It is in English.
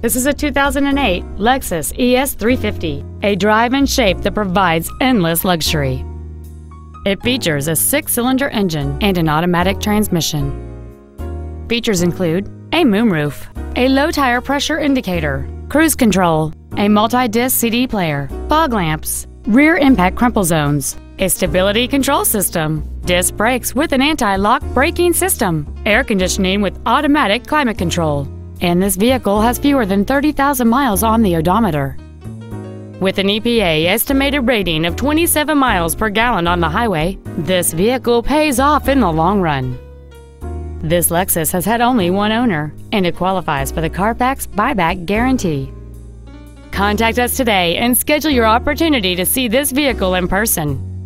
This is a 2008 Lexus ES350, a drive and shape that provides endless luxury. It features a six-cylinder engine and an automatic transmission. Features include a moonroof, a low tire pressure indicator, cruise control, a multi-disc CD player, fog lamps, rear impact crumple zones, a stability control system, disc brakes with an anti-lock braking system, air conditioning with automatic climate control, and this vehicle has fewer than 30,000 miles on the odometer. With an EPA estimated rating of 27 miles per gallon on the highway, this vehicle pays off in the long run. This Lexus has had only one owner, and it qualifies for the Carfax buyback guarantee. Contact us today and schedule your opportunity to see this vehicle in person.